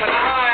but I